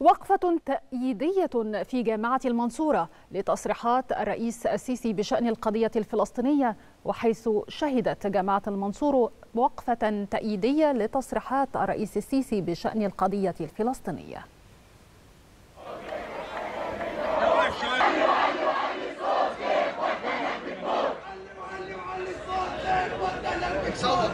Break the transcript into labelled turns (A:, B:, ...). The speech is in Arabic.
A: وقفة تأييدية في جامعة المنصورة لتصريحات الرئيس السيسي بشأن القضية الفلسطينية وحيث شهدت جامعة المنصورة وقفة تأييدية لتصريحات الرئيس السيسي بشأن القضية الفلسطينية.
B: صوت